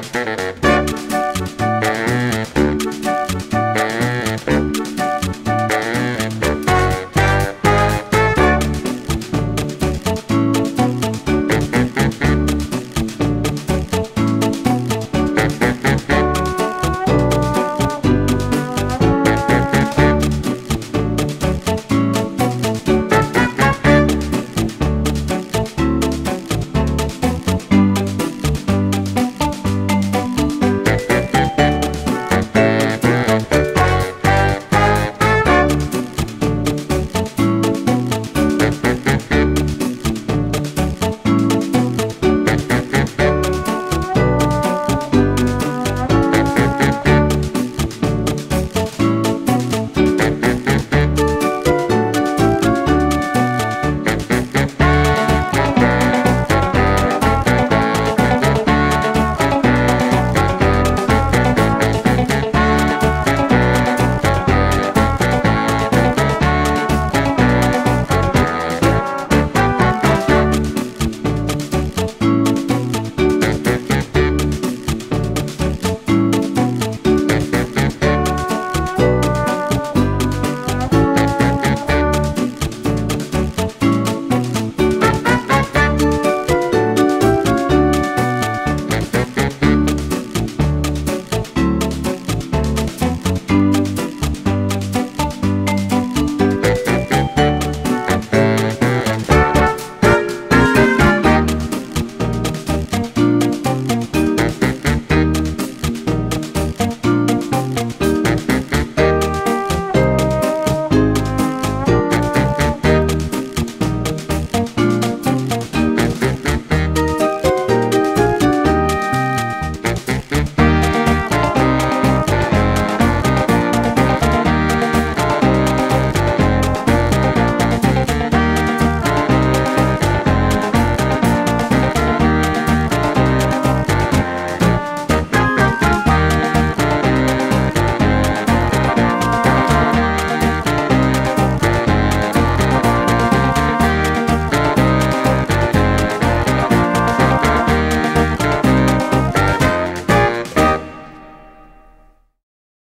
Música